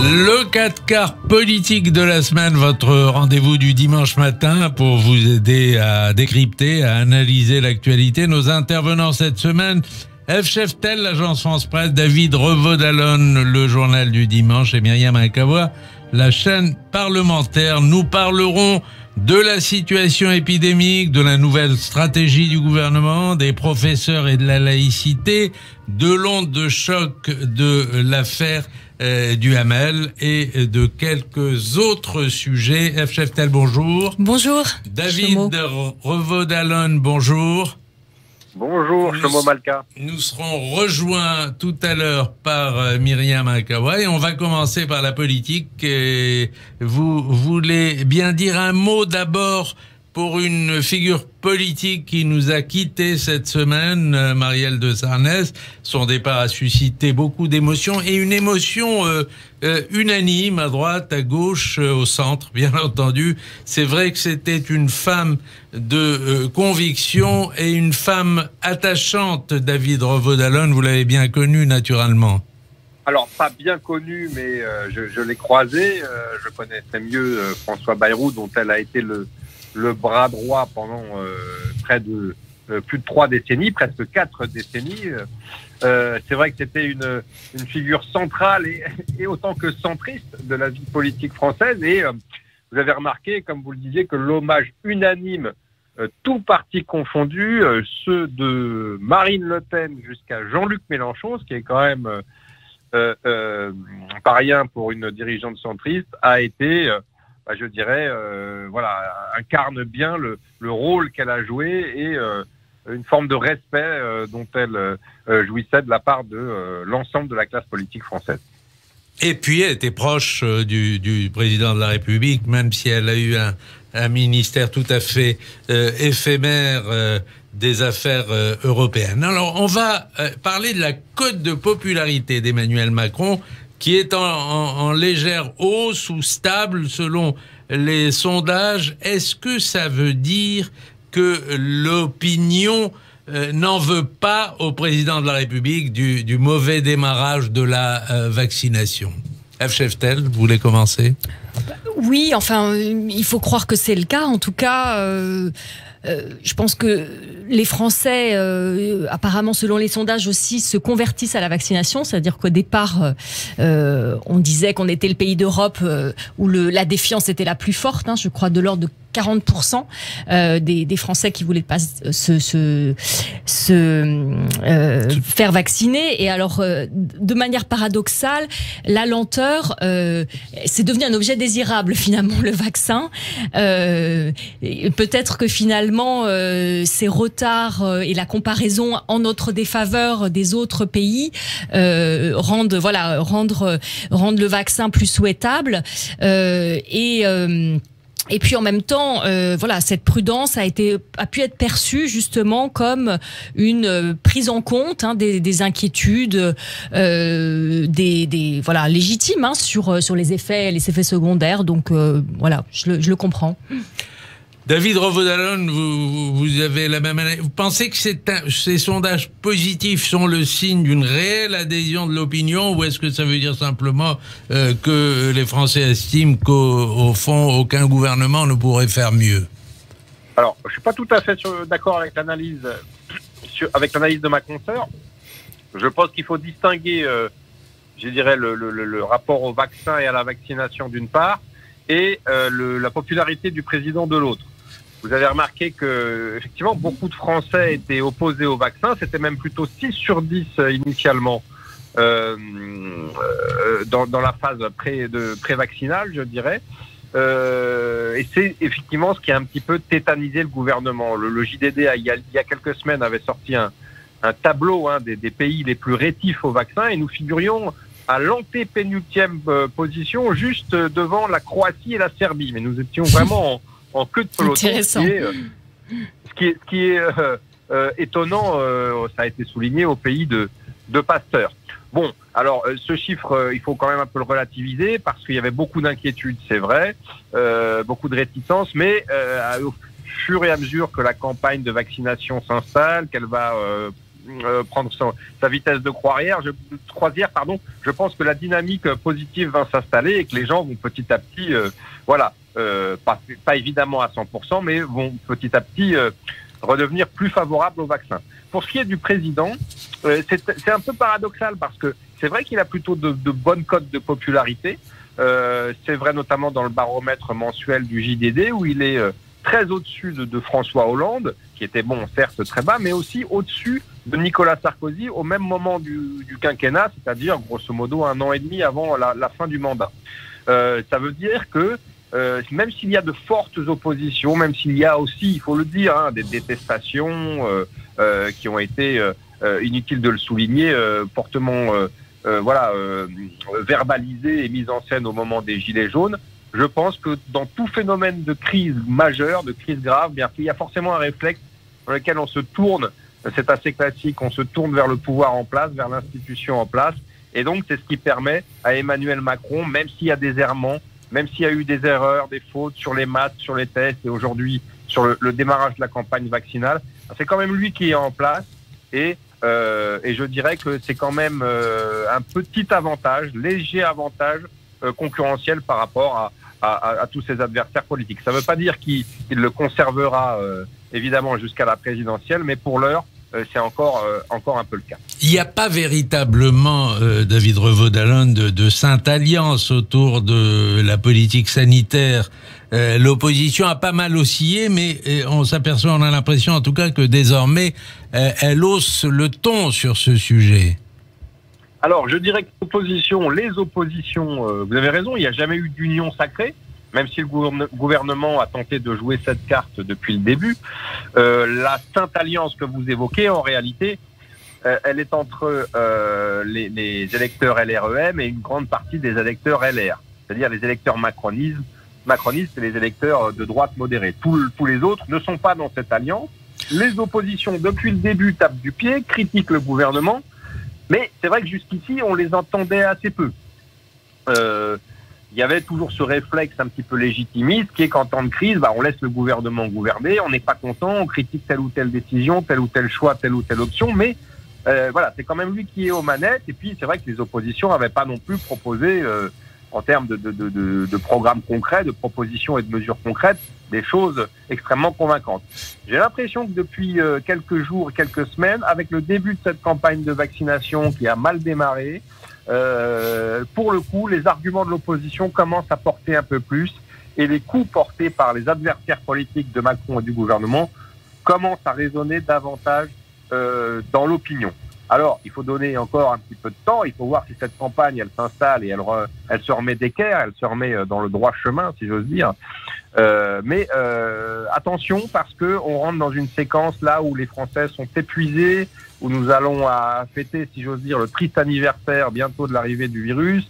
Le 4 quarts politique de la semaine, votre rendez-vous du dimanche matin pour vous aider à décrypter, à analyser l'actualité. Nos intervenants cette semaine, F. Cheftel, l'agence France Presse, David Revaudalon, le journal du dimanche et Myriam Akawa, la chaîne parlementaire. Nous parlerons de la situation épidémique, de la nouvelle stratégie du gouvernement, des professeurs et de la laïcité, de l'onde de choc de l'affaire du Hamel et de quelques autres sujets. F. Cheftel, bonjour. Bonjour. David Revaudalon, bonjour. Bonjour, Chomo Malka. Nous serons rejoints tout à l'heure par euh, Myriam Akawa et on va commencer par la politique. Et vous voulez bien dire un mot d'abord pour une figure politique qui nous a quittés cette semaine, euh, Marielle de Sarnez. Son départ a suscité beaucoup d'émotions et une émotion euh, euh, unanime à droite, à gauche, au centre, bien entendu. C'est vrai que c'était une femme de conviction et une femme attachante, David Revaudalon. Vous l'avez bien connu naturellement. Alors, pas bien connu, mais je, l'ai croisé. je connaissais mieux François Bayrou, dont elle a été le, le bras droit pendant euh, près de euh, plus de trois décennies, presque quatre décennies. Euh, c'est vrai que c'était une, une, figure centrale et, et, autant que centriste de la vie politique française. Et vous avez remarqué, comme vous le disiez, que l'hommage unanime, tout parti confondu, ceux de Marine Le Pen jusqu'à Jean-Luc Mélenchon, ce qui est quand même pas rien pour une dirigeante centriste, a été bah, je dirais, euh, voilà, incarne bien le, rôle qu'elle a joué et euh, une forme de respect euh, dont elle jouissait de la part de l'ensemble de la classe politique française. Et puis, elle était proche du, président de la République, même si elle a eu un, ministère tout à fait éphémère des affaires européennes. Alors, on va parler de la cote de popularité d'Emmanuel Macron qui est en, légère hausse ou stable selon les sondages. Est-ce que ça veut dire que l'opinion euh, n'en veut pas au président de la République du, mauvais démarrage de la euh, vaccination? F. Cheftel, vous voulez commencer? Oui, enfin, il faut croire que c'est le cas. En tout cas, euh, je pense que les Français, euh, apparemment selon les sondages aussi, se convertissent à la vaccination. C'est-à-dire qu'au départ, euh, on disait qu'on était le pays d'Europe euh, où le, la défiance était la plus forte. Hein, je crois de l'ordre de 40% euh, des, des, Français qui voulaient pas se, se, se euh, faire vacciner. Et alors, euh, de manière paradoxale, la lenteur, c'est devenu un objet désirable finalement, le vaccin. Peut-être que finalement, ces retards et la comparaison en notre défaveur des autres pays rendent, voilà, rendre, rendre le vaccin plus souhaitable. et et puis en même temps, euh, voilà, cette prudence a été a pu être perçue justement comme une euh, prise en compte hein, des, des, inquiétudes, euh, des, des, voilà légitimes hein, sur sur les effets les effets secondaires. Donc euh, voilà, je le, je le comprends. David Rovodalon, vous, vous, avez la même. Vous pensez que ces sondages positifs sont le signe d'une réelle adhésion de l'opinion ou est-ce que ça veut dire simplement euh, que les Français estiment qu'au fond, aucun gouvernement ne pourrait faire mieux? Alors, je ne suis pas tout à fait d'accord avec l'analyse avec l'analyse de ma consoeur. Je pense qu'il faut distinguer, euh, je dirais, le, le, le, rapport au vaccin et à la vaccination d'une part et euh, la popularité du président de l'autre. Vous avez remarqué que effectivement beaucoup de Français étaient opposés au vaccin. C'était même plutôt 6 sur 10 euh, initialement euh, euh, dans, dans, la phase pré de pré-vaccinale, je dirais. Euh, et c'est effectivement ce qui a un petit peu tétanisé le gouvernement. Le, le JDD, il y, a, il y, a, quelques semaines, avait sorti un, un tableau hein, des, des, pays les plus rétifs au vaccin et nous figurions à l'antépénultième euh, position, juste devant la Croatie et la Serbie. Mais nous étions vraiment en queue de peloton. Intéressant. Euh, ce qui est, ce qui est euh, euh, étonnant, euh, ça a été souligné au pays de, de Pasteur. Bon, alors euh, ce chiffre, il faut quand même un peu le relativiser parce qu'il y avait beaucoup d'inquiétudes, c'est vrai, beaucoup de réticences, mais au fur et à mesure que la campagne de vaccination s'installe, qu'elle va prendre sa, vitesse de croisière. Je, croisière, pardon. Je pense que la dynamique positive va s'installer et que les gens vont petit à petit, voilà, pas, pas, évidemment à 100%, mais vont petit à petit redevenir plus favorables au vaccin. Pour ce qui est du président, c'est un peu paradoxal parce que c'est vrai qu'il a plutôt de, bonnes cotes de popularité. Euh, c'est vrai notamment dans le baromètre mensuel du JDD où il est euh, très au-dessus de, François Hollande, qui était bon, certes très bas, mais aussi au-dessus de Nicolas Sarkozy au même moment du, quinquennat, c'est-à-dire grosso modo un an et demi avant la, fin du mandat. Euh, ça veut dire que même s'il y a de fortes oppositions, même s'il y a aussi, il faut le dire, hein, des détestations qui ont été, inutiles de le souligner, fortement euh, voilà, euh, verbalisé et mise en scène au moment des Gilets jaunes, je pense que dans tout phénomène de crise majeure, de crise grave, bien il y a forcément un réflexe dans lequel on se tourne, c'est assez classique, on se tourne vers le pouvoir en place, vers l'institution en place, et donc c'est ce qui permet à Emmanuel Macron, même s'il y a des errements, même s'il y a eu des erreurs, des fautes sur les maths, sur les tests, et aujourd'hui sur le, le démarrage de la campagne vaccinale, c'est quand même lui qui est en place, et euh, et je dirais que c'est quand même euh, un petit avantage, léger avantage euh, concurrentiel par rapport à, à, à, tous ses adversaires politiques. Ça ne veut pas dire qu'il le conservera évidemment jusqu'à la présidentielle, mais pour l'heure, c'est encore, encore un peu le cas. Il n'y a pas véritablement, David revaud de, de sainte alliance autour de la politique sanitaire euh, l'opposition a pas mal oscillé, mais euh, on s'aperçoit, on a l'impression en tout cas que désormais, euh, elle hausse le ton sur ce sujet. Alors, je dirais que l'opposition, les oppositions, vous avez raison, il n'y a jamais eu d'union sacrée, même si le gouvernement a tenté de jouer cette carte depuis le début. la Sainte Alliance que vous évoquez, en réalité, elle est entre les, les, électeurs LREM et une grande partie des électeurs LR, c'est-à-dire les électeurs macronistes, macronistes et les électeurs de droite modérée. Tous, les autres ne sont pas dans cette alliance. Les oppositions, depuis le début, tapent du pied, critiquent le gouvernement, mais c'est vrai que jusqu'ici, on les entendait assez peu. Euh, il y avait toujours ce réflexe un petit peu légitimiste qui est qu'en temps de crise, bah, on laisse le gouvernement gouverner, on n'est pas content, on critique telle ou telle décision, tel ou tel choix, telle ou telle option, mais euh, voilà, c'est quand même lui qui est aux manettes. Et puis c'est vrai que les oppositions n'avaient pas non plus proposé euh, en termes de, programmes concrets, de propositions et de mesures concrètes, des choses extrêmement convaincantes. J'ai l'impression que depuis euh, quelques jours, quelques semaines, avec le début de cette campagne de vaccination qui a mal démarré, euh, pour le coup, les arguments de l'opposition commencent à porter un peu plus et les coups portés par les adversaires politiques de Macron et du gouvernement commencent à résonner davantage euh, dans l'opinion. Alors, il faut donner encore un petit peu de temps. Il faut voir si cette campagne, elle s'installe et elle, elle se remet d'équerre, elle se remet euh, dans le droit chemin, si j'ose dire. Euh, mais euh, attention, parce que on rentre dans une séquence là où les Français sont épuisés, où nous allons à fêter, si j'ose dire, le triste anniversaire bientôt de l'arrivée du virus,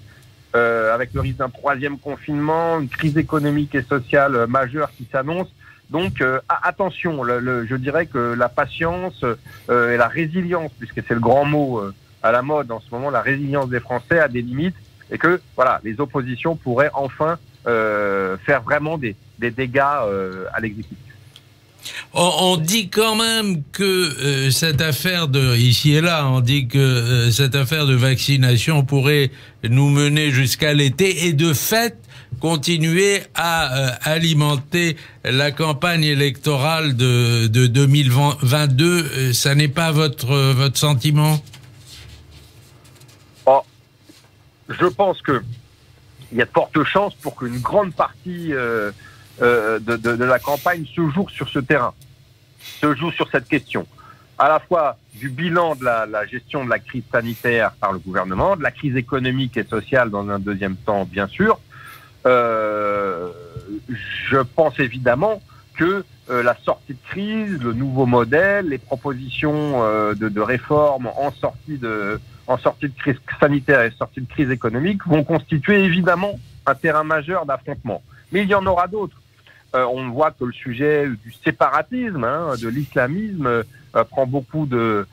euh, avec le risque d'un troisième confinement, une crise économique et sociale majeure qui s'annonce. Donc euh, attention, je dirais que la patience euh, et la résilience, puisque c'est le grand mot euh, à la mode en ce moment, la résilience des Français a des limites et que voilà, les oppositions pourraient enfin faire vraiment des, des dégâts à l'exécutif. On, dit quand même que cette affaire de ici et là, on dit que cette affaire de vaccination pourrait nous mener jusqu'à l'été et de fait, continuer à euh, alimenter la campagne électorale de, de 2022. Euh, ça n'est pas votre, votre sentiment? Oh, Je pense que il y a de fortes chances pour qu'une grande partie euh, de, la campagne se joue sur ce terrain, se joue sur cette question à la fois du bilan de la, gestion de la crise sanitaire par le gouvernement, de la crise économique et sociale dans un deuxième temps, bien sûr, euh, je pense évidemment que euh, la sortie de crise, le nouveau modèle, les propositions euh, de, de réforme en sortie de, en sortie de crise sanitaire et sortie de crise économique vont constituer évidemment un terrain majeur d'affrontement. Mais il y en aura d'autres. Euh, on voit que le sujet du séparatisme, hein, de l'islamisme, euh, prend beaucoup de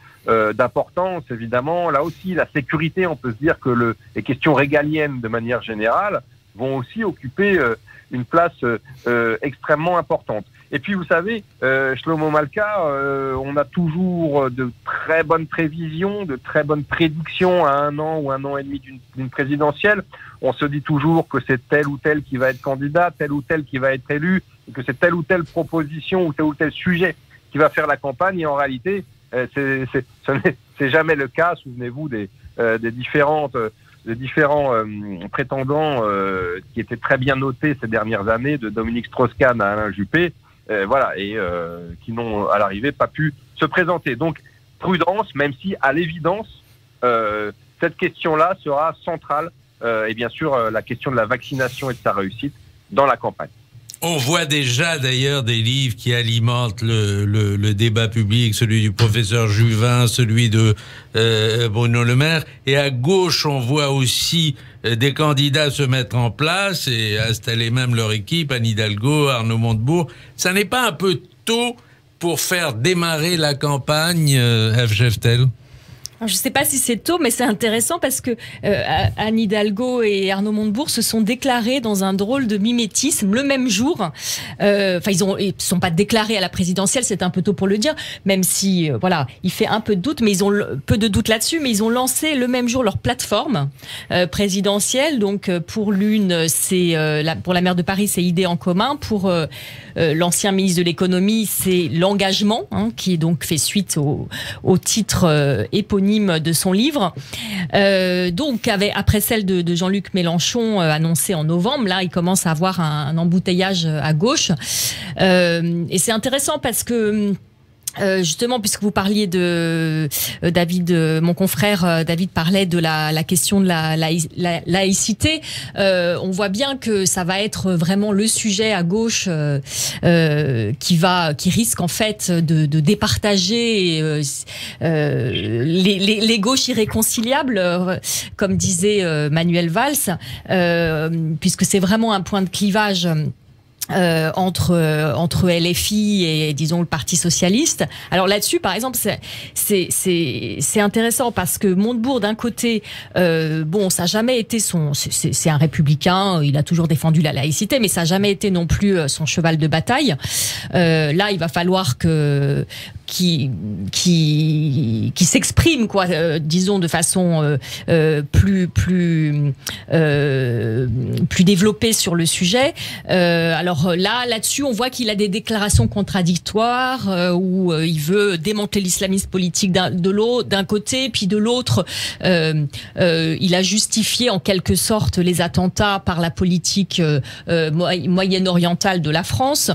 d'importance. Évidemment, là aussi, la sécurité, on peut se dire que le, les questions régaliennes de manière générale vont aussi occuper euh, une place euh, euh, extrêmement importante. Et puis, vous savez, Shlomo Malka, on a toujours de très bonnes prévisions, de très bonnes prédictions à un an ou un an et demi d'une présidentielle. On se dit toujours que c'est tel ou tel qui va être candidat, tel ou tel qui va être élu, que c'est telle ou telle proposition ou tel ou tel sujet qui va faire la campagne. Et en réalité, c'est jamais le cas. Souvenez-vous des, euh, des différentes des différents euh, prétendants euh, qui étaient très bien notés ces dernières années, de Dominique Strauss-Kahn à Alain Juppé, euh, voilà, et qui n'ont à l'arrivée pas pu se présenter. Donc prudence, même si à l'évidence cette question-là sera centrale, et bien sûr la question de la vaccination et de sa réussite dans la campagne. On voit déjà d'ailleurs des livres qui alimentent le, débat public, celui du professeur Juvin, celui de euh, Bruno Le Maire. Et à gauche, on voit aussi euh, des candidats se mettre en place et installer même leur équipe, Anne Hidalgo, Arnaud Montebourg. Ça n'est pas un peu tôt pour faire démarrer la campagne, euh, F. Jeftel je ne sais pas si c'est tôt, mais c'est intéressant parce que euh, Anne Hidalgo et Arnaud Montebourg se sont déclarés dans un drôle de mimétisme le même jour. Euh, enfin, ils ils sont pas déclarés à la présidentielle, c'est un peu tôt pour le dire, même si euh, voilà, il fait un peu de doute, mais ils ont peu de doute là-dessus, mais ils ont lancé le même jour leur plateforme présidentielle. Donc pour l'une, c'est pour la maire de Paris, c'est idée en commun. Pour l'ancien ministre de l'économie, c'est l'engagement, hein, qui est donc fait suite au titre éponyme de son livre. Euh, donc, après celle de, Jean-Luc Mélenchon euh, annoncée en novembre, là, il commence à avoir un, embouteillage à gauche. Euh, et c'est intéressant parce que euh, justement, puisque vous parliez de euh, David, euh, mon confrère David parlait de la, la question de la, la, laïcité. on voit bien que ça va être vraiment le sujet à gauche qui va, qui risque en fait de, de départager les, les, les, gauches irréconciliables, comme disait Manuel Valls, puisque c'est vraiment un point de clivage. Euh, entre euh, entre LFI et disons le Parti socialiste. Alors là-dessus, par exemple, c'est c'est c'est intéressant parce que Montebourg d'un côté, euh, bon, ça n'a jamais été son, c'est un républicain, il a toujours défendu la laïcité, mais ça n'a jamais été non plus euh, son cheval de bataille. là, il va falloir que qui qui qui s'exprime quoi euh, disons de façon euh, euh, plus plus plus développée sur le sujet. Alors là là-dessus on voit qu'il a des déclarations contradictoires où il veut démanteler l'islamisme politique de l'autre d'un côté puis de l'autre il a justifié en quelque sorte les attentats par la politique moyenne orientale de la France.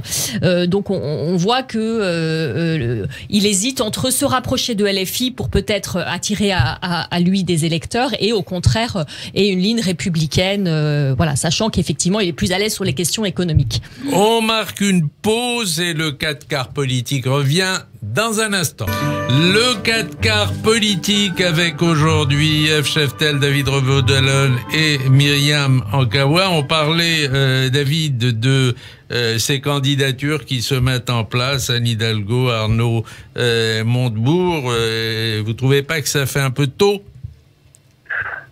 Donc on, on voit que il hésite entre se rapprocher de LFI pour peut-être attirer à, lui des électeurs et au contraire et une ligne républicaine, euh, voilà, sachant qu'effectivement il est plus à l'aise sur les questions économiques. On marque une pause et le 4 quarts politique revient dans un instant. Le 4 quarts politique avec aujourd'hui F. Cheftel, David Revaudalon et Myriam Ankawa. On parlait, euh, David, de euh, ces candidatures qui se mettent en place, Anne Hidalgo, Arnaud euh, Montebourg. Euh, vous trouvez pas que ça fait un peu tôt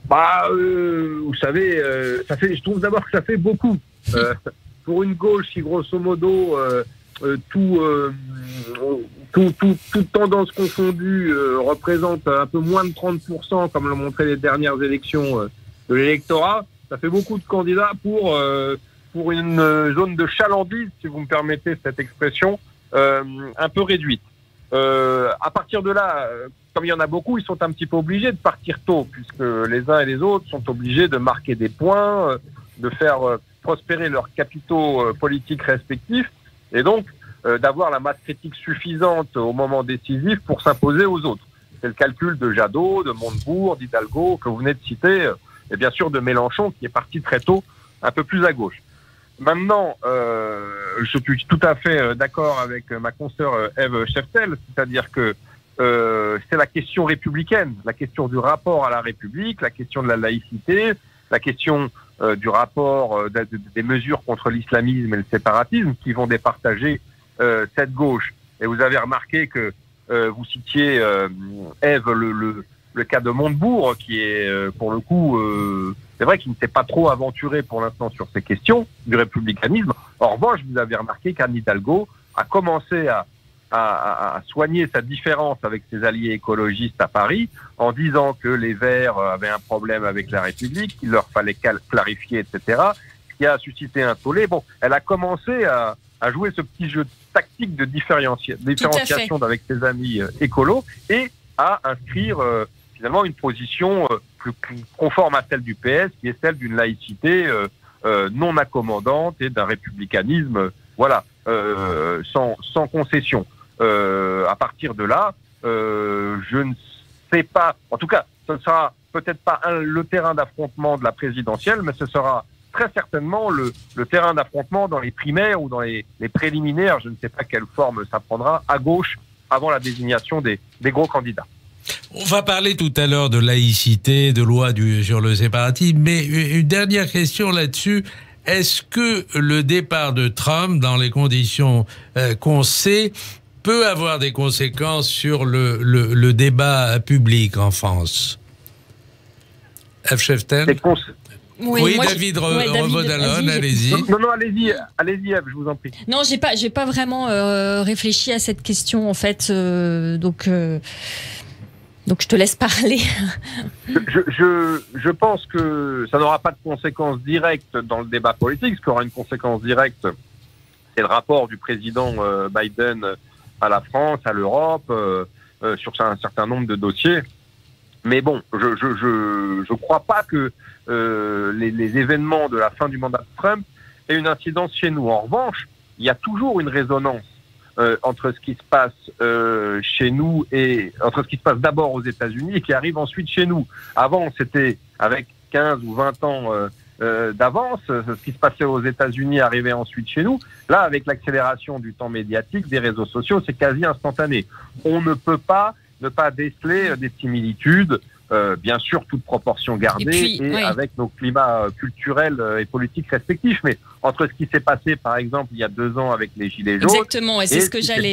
Bah, vous savez, ça fait. Je trouve d'abord que ça fait beaucoup pour une gauche qui, grosso modo, tout, tout, tout, toute tendance confondue représente un peu moins de 30%, comme l'ont montré les dernières élections de l'électorat. Ça fait beaucoup de candidats pour pour une euh, zone de chalandise, si vous me permettez cette expression, euh, un peu réduite. Euh, à partir de là, euh, comme il y en a beaucoup, ils sont un petit peu obligés de partir tôt, puisque les uns et les autres sont obligés de marquer des points, de faire prospérer leurs capitaux politiques respectifs, et donc d'avoir la masse critique suffisante au moment décisif pour s'imposer aux autres. C'est le calcul de Jadot, de Montebourg, d'Hidalgo, que vous venez de citer, et bien sûr de Mélenchon, qui est parti très tôt, un peu plus à gauche. Maintenant, euh, je suis tout à fait euh, d'accord avec ma consoeur euh, Eve Cheftel, c'est-à-dire que euh, c'est la question républicaine, la question du rapport à la République, la question de la laïcité, la question euh, du rapport des mesures contre l'islamisme et le séparatisme qui vont départager cette gauche. Et vous avez remarqué que vous citiez Eve le, le, le, cas de Montebourg, qui est pour le coup c'est vrai qu'il ne s'est pas trop aventuré pour l'instant sur ces questions du républicanisme. En revanche, vous avez remarqué qu'Anne Hidalgo a commencé à, à, soigner sa différence avec ses alliés écologistes à Paris en disant que les Verts avaient un problème avec la République, qu'il leur fallait clarifier, etc., ce qui a suscité un tollé. Bon, elle a commencé à, à jouer ce petit jeu tactique de différenciation avec ses amis euh, écolos et à inscrire euh, finalement une position euh, conforme à celle du PS, qui est celle d'une laïcité non accommodante et d'un républicanisme, voilà, sans, sans concession. à partir de là, je ne sais pas, en tout cas, ce ne sera peut-être pas le terrain d'affrontement de la présidentielle, mais ce sera très certainement le, terrain d'affrontement dans les primaires ou dans les, préliminaires, je ne sais pas quelle forme ça prendra, à gauche, avant la désignation des, gros candidats. On va parler tout à l'heure de laïcité, de loi du, sur le séparatisme, mais une dernière question là-dessus. Est-ce que le départ de Trump, dans les conditions euh, qu'on sait, peut avoir des conséquences sur le, débat public en France? F. Cheftel oui, David Revaudalon, allez-y. Non, non, allez-y, allez-y, je vous en prie. Non, j'ai pas, j'ai pas vraiment euh, réfléchi à cette question en fait, euh, donc. Euh, donc je te laisse parler. je, pense que ça n'aura pas de conséquences directes dans le débat politique. Ce qui aura une conséquence directe, c'est le rapport du président Biden à la France, à l'Europe, sur un certain nombre de dossiers. Mais bon, je ne crois pas que euh, les, les, événements de la fin du mandat de Trump aient une incidence chez nous. En revanche, il y a toujours une résonance euh, entre ce qui se passe euh, chez nous et entre ce qui se passe d'abord aux États-Unis et qui arrive ensuite chez nous. Avant, c'était avec 15 ou 20 ans euh, d'avance. Ce qui se passait aux États-Unis arrivait ensuite chez nous. Là, avec l'accélération du temps médiatique, des réseaux sociaux, c'est quasi instantané. On ne peut pas ne pas déceler des similitudes euh, bien sûr, toute proportion gardée et, avec nos climats euh, culturels euh, et politiques respectifs. Mais entre ce qui s'est passé, par exemple, il y a deux ans avec les Gilets jaunes. Exactement, et c'est ce que j'allais.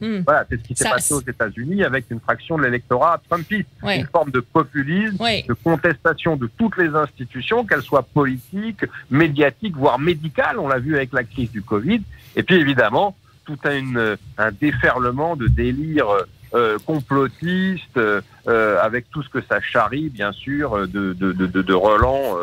Hmm. Voilà, c'est ce qui s'est passé aux États-Unis avec une fraction de l'électorat Trumpiste. Une forme de populisme, de contestation de toutes les institutions, qu'elles soient politiques, médiatiques, voire médicales. On l'a vu avec la crise du Covid. Et puis, évidemment, tout un, un déferlement de délire euh, complotiste, euh, avec tout ce que ça charrie, bien sûr, de, de, de, de relents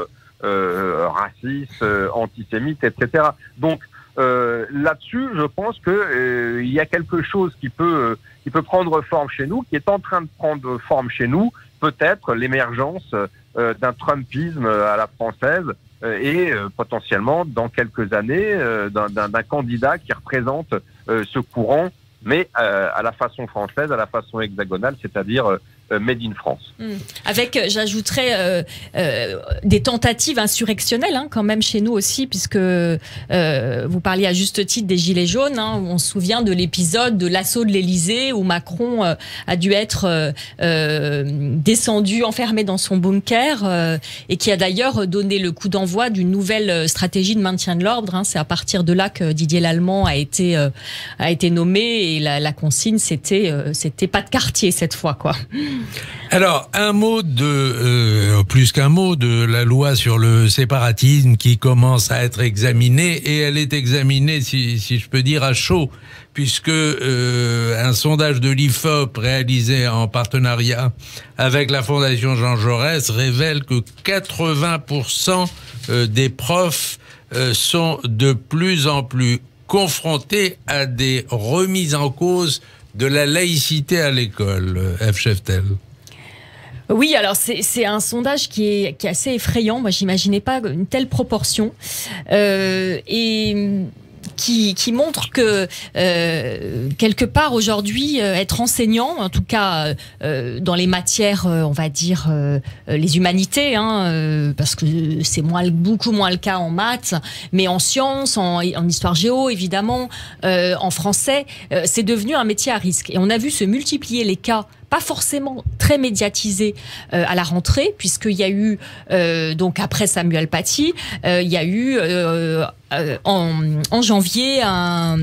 euh, racistes, antisémites, etc. Donc là-dessus, je pense que il y a quelque chose qui peut qui peut prendre forme chez nous, qui est en train de prendre forme chez nous, peut-être l'émergence d'un Trumpisme à la française et potentiellement dans quelques années d'un candidat qui représente ce courant mais euh, à la façon française, à la façon hexagonale, c'est-à-dire euh, made in France. Hmm. Avec, euh, j'ajouterais, euh, des tentatives insurrectionnelles hein, quand même chez nous aussi, puisque vous parliez à juste titre des Gilets jaunes. Hein, on se souvient de l'épisode de l'assaut de l'Élysée où Macron a dû être descendu, enfermé dans son bunker, et qui a d'ailleurs donné le coup d'envoi d'une nouvelle stratégie de maintien de l'ordre. Hein. C'est à partir de là que Didier Lallemand a été a été nommé et la, la consigne c'était c'était pas de quartier cette fois quoi. Alors, un mot de, euh, plus qu'un mot, de la loi sur le séparatisme qui commence à être examinée, et elle est examinée, si, je peux dire, à chaud, puisque euh, un sondage de l'IFOP réalisé en partenariat avec la Fondation Jean Jaurès révèle que 80% euh, des profs sont de plus en plus confrontés à des remises en cause de la laïcité à l'école, F. Cheftel oui, alors c'est un sondage qui est, qui est assez effrayant. Moi, j'imaginais pas une telle proportion. Euh, et qui, qui montre que euh, quelque part aujourd'hui, euh, être enseignant, en tout cas euh, dans les matières, euh, on va dire euh, les humanités, hein, parce que c'est moins, beaucoup moins le cas en maths, mais en sciences, en, en histoire géo évidemment, en français, c'est devenu un métier à risque. Et on a vu se multiplier les cas pas forcément très médiatisé euh, à la rentrée, puisqu'il y a eu, euh, donc après Samuel Paty, euh, il y a eu en, en, janvier un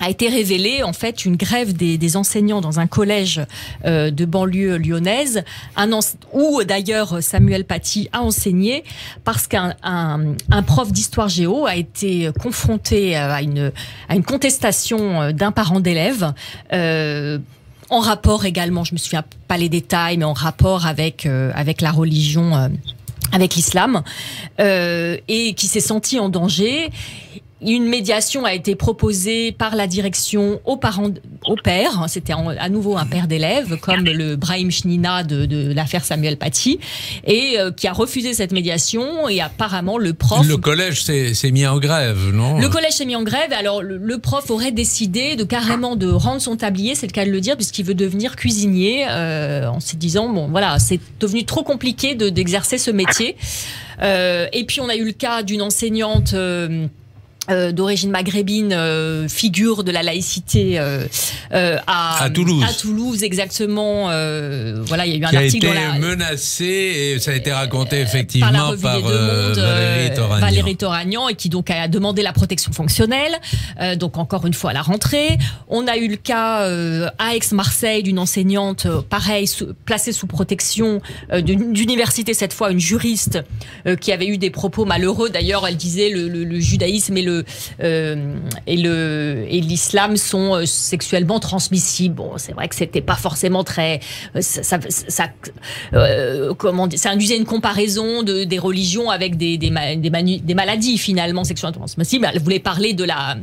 a été révélée en fait une grève des, enseignants dans un collège euh, de banlieue lyonnaise, un où d'ailleurs Samuel Paty a enseigné parce qu'un un, prof d'histoire géo a été confronté à une, à une contestation euh, d'un parent d'élève. Euh, en rapport également, je me souviens pas les détails, mais en rapport avec avec la religion, avec l'islam, et qui s'est senti en danger une médiation a été proposée par la direction aux parents, au père. C'était à nouveau un père d'élève, comme le Brahim Shnina de, l'affaire Samuel Paty, et euh, qui a refusé cette médiation. Et apparemment, le prof. Le collège s'est mis en grève, non? Le collège s'est mis en grève. Alors, le, prof aurait décidé de carrément de rendre son tablier, c'est le cas de le dire, puisqu'il veut devenir cuisinier, euh, en se disant bon, voilà, c'est devenu trop compliqué d'exercer ce métier. Euh, et puis, on a eu le cas d'une enseignante. Euh, d'origine maghrébine, euh, figure de la laïcité euh, à, à, Toulouse. À Toulouse, exactement. voilà, il y a eu un qui article a été dans la, menacé et ça a été raconté effectivement par, Valérie Toragnan. Valérie Toragnan et qui donc a demandé la protection fonctionnelle. donc encore une fois à la rentrée, on a eu le cas à Aix-Marseille d'une enseignante, pareil, placée sous protection d'université cette fois, une juriste qui avait eu des propos malheureux. D'ailleurs, elle disait le, le, le judaïsme et le euh, et le et l'islam sont euh, sexuellement transmissibles. Bon, c'est vrai que c'était pas forcément très euh, ça, induisait une comparaison de des religions avec des, des maladies finalement sexuellement transmissibles. Elle voulait parler de la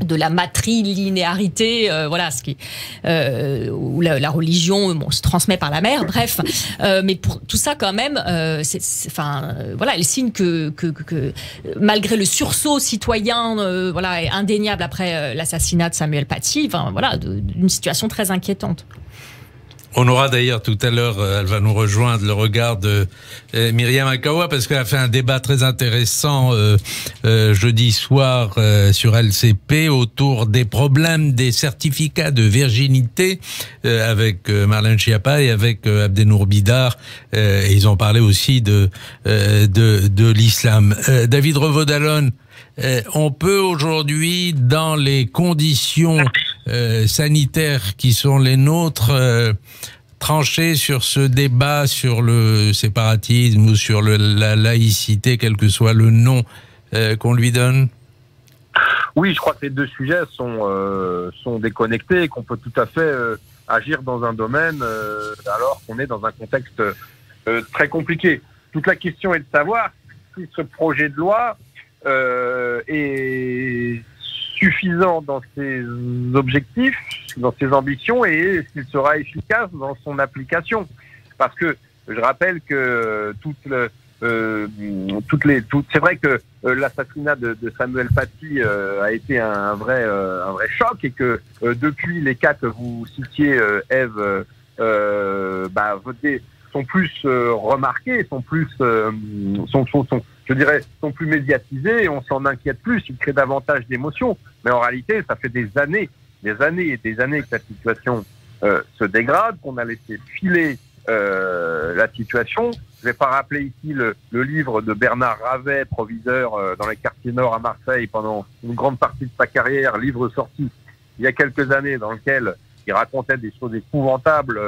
de la matrilinéarité, euh, voilà, ce qui, euh, où la, religion bon, se transmet par la mère, bref. Euh, mais pour tout ça, quand même, euh, c'est, enfin, voilà, elle signe que, que, que, malgré le sursaut citoyen, voilà, indéniable après l'assassinat de Samuel Paty, enfin, voilà, d'une situation très inquiétante. On aura d'ailleurs tout à l'heure, euh, elle va nous rejoindre, le regard de euh, Myriam Akawa, parce qu'elle a fait un débat très intéressant euh, jeudi soir sur LCP autour des problèmes des certificats de virginité avec Marlène Schiappa et avec Abdenour Bidar. et ils ont parlé aussi de, de, de l'islam. David Revaudalon, on peut aujourd'hui, dans les conditions euh, sanitaires qui sont les nôtres euh, trancher sur ce débat sur le séparatisme ou sur la laïcité, quel que soit le nom euh, qu'on lui donne? Oui, je crois que les deux sujets sont, sont déconnectés et qu'on peut tout à fait agir dans un domaine alors qu'on est dans un contexte très compliqué. Toute la question est de savoir si ce projet de loi est suffisant dans ses objectifs, dans ses ambitions et s'il sera efficace dans son application? Parce que je rappelle que toute euh, toutes les, toutes, c'est vrai que euh, l'assassinat de, Samuel Paty euh, a été un, vrai, un vrai choc et que depuis les cas que vous citiez, Eve, bah, sont plus remarqués, sont plus, sont, sont, je dirais, sont plus médiatisés et on s'en inquiète plus, ils créent davantage d'émotions. Mais en réalité, ça fait des années, des années et des années que la situation euh, se dégrade, qu'on a laissé filer euh, la situation. Je vais pas rappeler ici le, le livre de Bernard Ravet, proviseur euh, dans les quartiers nord à Marseille pendant une grande partie de sa carrière, livre sorti il y a quelques années dans lequel il racontait des choses épouvantables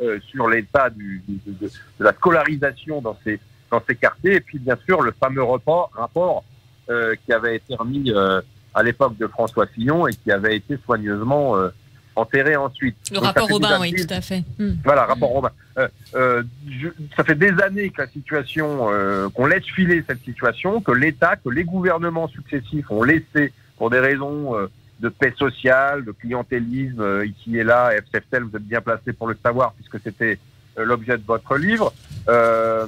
euh, sur l'état du, de, de, la scolarisation dans ces dans ces quartiers. Et puis, bien sûr, le fameux rapport, rapport euh, qui avait été remis euh, à l'époque de François Fillon et qui avait été soigneusement euh, enterré ensuite. Le rapport Robin, oui, tout à fait. Hmm. Voilà, rapport Robin. ça fait des années que la situation, qu'on laisse filer cette situation, que l'État, que les gouvernements successifs ont laissé pour des raisons de paix sociale, de clientélisme ici et là. FCFTL, vous êtes bien placé pour le savoir puisque c'était l'objet de votre livre. Euh,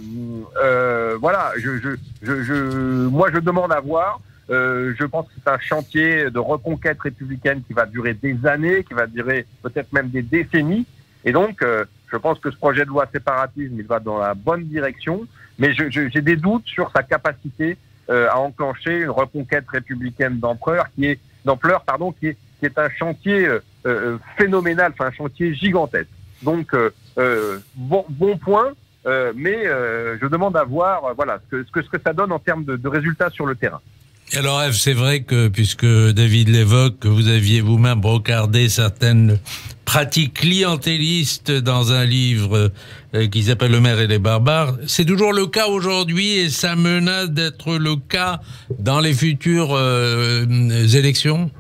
euh, voilà, je, je, je, je, moi je demande à voir. Euh, je pense que c'est un chantier de reconquête républicaine qui va durer des années, qui va durer peut-être même des décennies. Et donc, euh, je pense que ce projet de loi séparatisme, il va dans la bonne direction, mais j'ai des doutes sur sa capacité euh, à enclencher une reconquête républicaine d'ampleur qui est d'ampleur, pardon, qui est, qui est un chantier euh, phénoménal, enfin un chantier gigantesque. Donc, bon, bon point. Euh, mais euh, je demande à voir euh, voilà, ce que, ce, que, ce que ça donne en termes de, de résultats sur le terrain. Alors, Eve, c'est vrai que, puisque David l'évoque, vous aviez vous-même brocardé certaines pratiques clientélistes dans un livre euh, qui s'appelle Le maire et les barbares. C'est toujours le cas aujourd'hui et ça menace d'être le cas dans les futures euh, élections?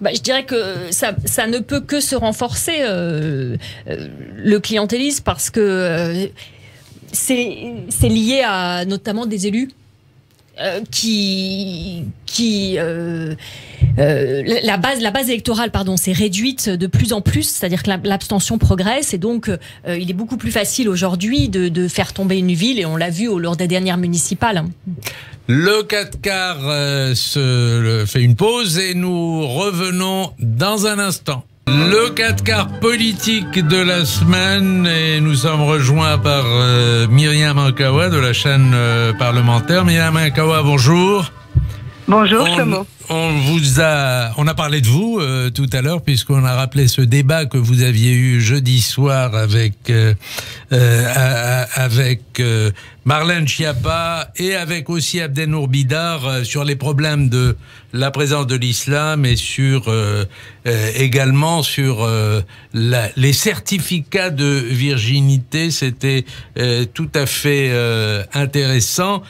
Bah, je dirais que ça, ne peut que se renforcer euh, le clientélisme parce que c'est lié à notamment des élus euh, qui, qui euh, euh, la base, la base électorale, pardon, s'est réduite de plus en plus, c'est-à-dire que l'abstention progresse et donc il est beaucoup plus facile aujourd'hui de, de, faire tomber une ville et on l'a vu lors des dernières municipales. Le 4 quarts se fait une pause et nous revenons dans un instant. Le 4 quarts politique de la semaine et nous sommes rejoints par euh, Myriam Ankawa de la chaîne euh, parlementaire. Myriam Ankawa, bonjour. Bonjour, on, on vous a, on a parlé de vous euh, tout à l'heure puisqu'on a rappelé ce débat que vous aviez eu jeudi soir avec avec Marlène Schiappa et avec aussi Abdenour Bidar euh, sur les problèmes de la présence de l'islam et sur euh, euh, également sur les certificats de virginité. C'était tout à fait intéressant.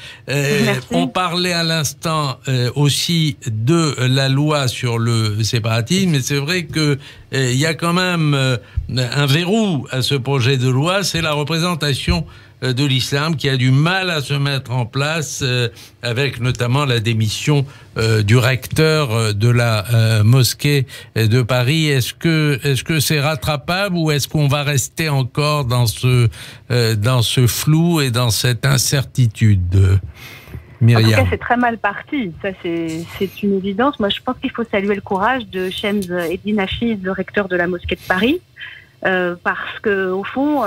on parlait à l'instant aussi de la loi sur le séparatisme, mais c'est vrai que il y a quand même un verrou à ce projet de loi, c'est la représentation euh, de l'islam qui a du mal à se mettre en place euh, avec notamment la démission euh, du recteur de la mosquée de Paris. Est-ce que est-ce que c'est rattrapable ou est-ce qu'on va rester encore dans ce dans ce flou et dans cette incertitude Myriam? C'est très mal parti. Ça, c'est une évidence. Moi, je pense qu'il faut saluer le courage de Shems Eddin Hafiz, le recteur de la mosquée de Paris, parce que au fond,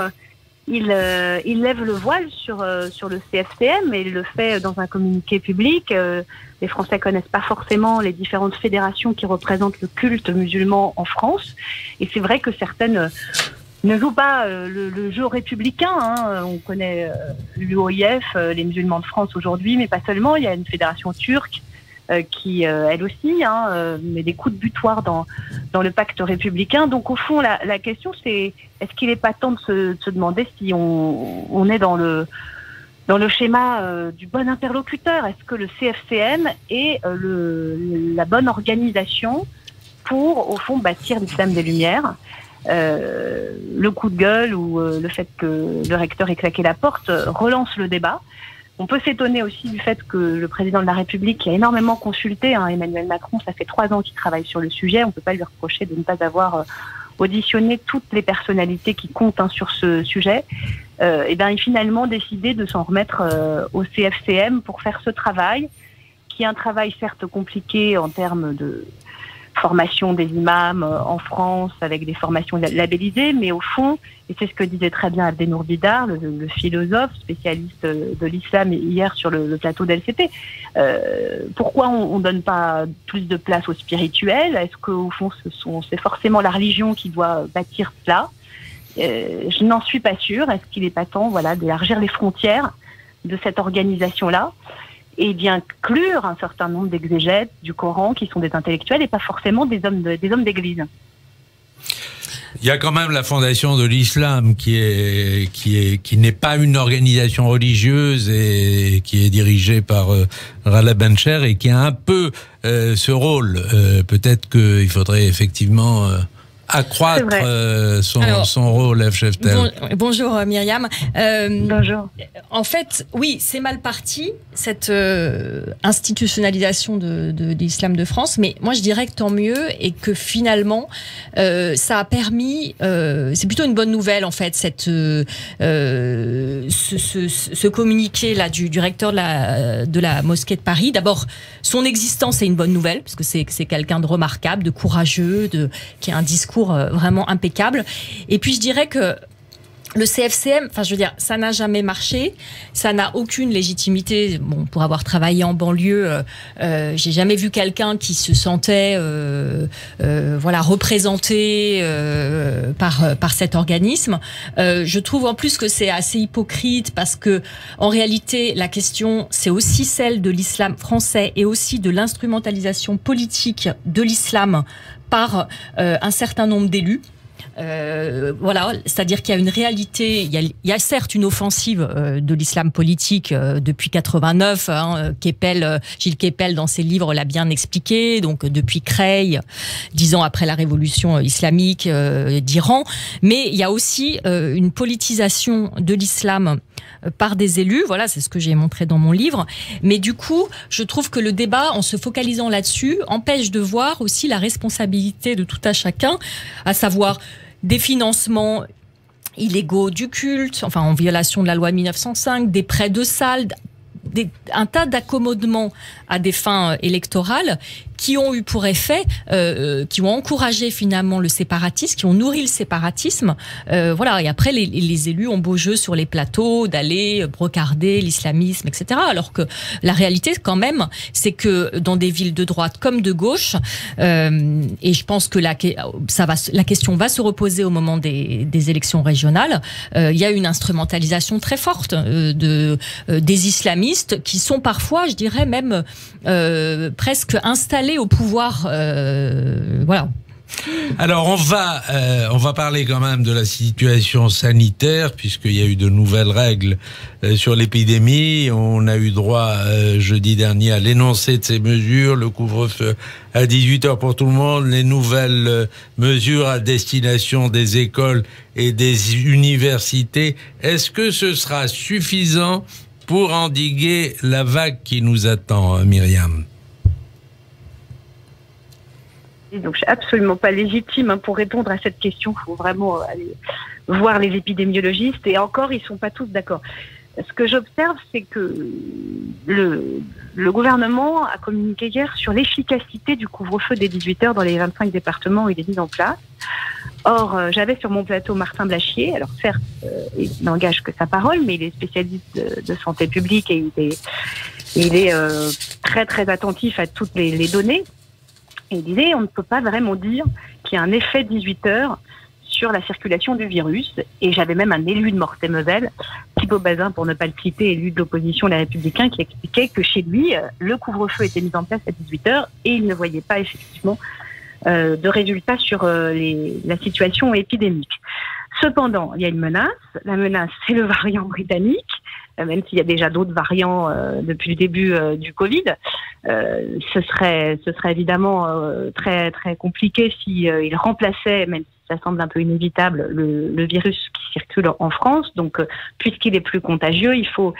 il, euh, il, lève le voile sur, euh, sur le CFCM et il le fait dans un communiqué public. Euh, les Français connaissent pas forcément les différentes fédérations qui représentent le culte musulman en France. Et c'est vrai que certaines ne jouent pas le, jeu républicain. Hein. On connaît l'UOIF, les musulmans de France aujourd'hui, mais pas seulement. Il y a une fédération turque euh, qui, euh, elle aussi, hein, euh, met des coups de butoir dans, dans le pacte républicain. Donc, au fond, la, question, c'est est-ce qu'il n'est pas temps de se, demander si on, on est dans le dans le schéma du bon interlocuteur? Est-ce que le CFCM est le, la bonne organisation pour, au fond, bâtir l'islam des Lumières euh, le coup de gueule ou le fait que le recteur ait claqué la porte relance le débat. On peut s'étonner aussi du fait que le président de la République, a énormément consulté hein, Emmanuel Macron, ça fait trois ans qu'il travaille sur le sujet, on ne peut pas lui reprocher de ne pas avoir euh, auditionné toutes les personnalités qui comptent hein, sur ce sujet. Euh, et bien, il finalement décidé de s'en remettre euh, au CFCM pour faire ce travail, qui est un travail certes compliqué en termes de formation des imams euh, en France avec des formations labellisées, mais au fond, et c'est ce que disait très bien Abdenour Bidar, le, le philosophe spécialiste de l'islam hier sur le, plateau d'LCP, euh, pourquoi on ne donne pas plus de place au spirituel? Est-ce qu'au fond, c'est forcément la religion qui doit bâtir cela? Euh, Je n'en suis pas sûre. Est-ce qu'il n'est pas temps voilà, d'élargir les frontières de cette organisation-là? Et d'inclure un certain nombre d'exégètes du Coran qui sont des intellectuels et pas forcément des hommes des hommes d'église. Il y a quand même la fondation de l'islam qui est qui est qui n'est pas une organisation religieuse et qui est dirigée par euh, Rala Bencher et qui a un peu euh, ce rôle. Euh, peut-être qu'il faudrait effectivement euh, accroître euh, son, son, rôle, F. bonjour euh, Myriam. Euh, bonjour. En fait, oui, c'est mal parti, cette euh, institutionnalisation de, de, l'islam de France, mais moi je dirais que tant mieux et que finalement, euh, ça a permis, c'est plutôt une bonne nouvelle en fait, cette, ce, ce, ce, communiqué là du, du recteur de la, de la mosquée de Paris. D'abord, son existence est une bonne nouvelle, parce que c'est quelqu'un de remarquable, de courageux, de, qui a un discours euh, vraiment impeccable. Et puis je dirais que le CFCM, enfin je veux dire, ça n'a jamais marché, ça n'a aucune légitimité. Bon, pour avoir travaillé en banlieue, euh, euh j'ai jamais vu quelqu'un qui se sentait, euh, voilà, représenté par par cet organisme. je trouve en plus que c'est assez hypocrite parce que en réalité, la question c'est aussi celle de l'islam français et aussi de l'instrumentalisation politique de l'islam par un certain nombre d'élus. Euh, voilà, c'est-à-dire qu'il y a une réalité, il y a, certes une offensive euh, de l'islam politique euh, depuis 89. Hein, Keppel, Gilles Kepel dans ses livres l'a bien expliqué. Donc depuis Creil, dix ans après la révolution islamique d'Iran, mais il y a aussi une politisation de l'islam par des élus. Voilà, c'est ce que j'ai montré dans mon livre. Mais du coup, je trouve que le débat, en se focalisant là-dessus, empêche de voir aussi la responsabilité de tout à chacun, à savoir des financements illégaux du culte, enfin en violation de la loi 1905, des prêts de salles, un tas d'accommodements à des fins électorales qui ont eu pour effet, euh, qui ont encouragé finalement le séparatisme, qui ont nourri le séparatisme. Euh, voilà. Et après, les, les, élus ont beau jeu sur les plateaux d'aller brocarder l'islamisme, etc. Alors que la réalité, quand même, c'est que dans des villes de droite comme de gauche, euh, et je pense que la, ça va, la question va se reposer au moment des, des élections régionales, euh, il y a une instrumentalisation très forte euh, de, euh, des islamistes qui sont parfois, je dirais même, presque installés au pouvoir. Euh, voilà. Alors on va euh, on va parler quand même de la situation sanitaire puisqu'il y a eu de nouvelles règles euh, sur l'épidémie. On a eu droit jeudi dernier à l'énoncé de ces mesures, le couvre-feu à 18 heures pour tout le monde, les nouvelles mesures à destination des écoles et des universités. Est-ce que ce sera suffisant pour endiguer la vague qui nous attend, Myriam? Donc, je suis absolument pas légitime hein, pour répondre à cette question. Il faut vraiment euh, aller voir les épidémiologistes. Et encore, ils sont pas tous d'accord. Ce que j'observe, c'est que le, le, gouvernement a communiqué hier sur l'efficacité du couvre-feu des 18 heures dans les 25 départements où il est mis en place. Or, euh, j'avais sur mon plateau Martin Blachier. Alors, certes, euh, il n'engage que sa parole, mais il est spécialiste de, santé publique et il est, il est très, très attentif à toutes les données. Il disait, on ne peut pas vraiment dire qu'il y a un effet 18 heures sur la circulation du virus. Et j'avais même un élu de Mortemevel, Thibaut Bazin, pour ne pas le citer, élu de l'opposition Les Républicains, qui expliquait que chez lui, euh, le couvre-feu était mis en place à 18 heures et il ne voyait pas effectivement euh, de résultats sur euh, la situation épidémique. Cependant, il y a une menace. La menace, c'est le variant britannique. Euh, même s'il y a déjà d'autres variants euh, depuis le début euh, du Covid. ce serait, ce serait évidemment très très compliqué si il remplaçait, même si ça semble un peu inévitable, le, virus qui circule en France. Donc, puisqu'il est plus contagieux, il faut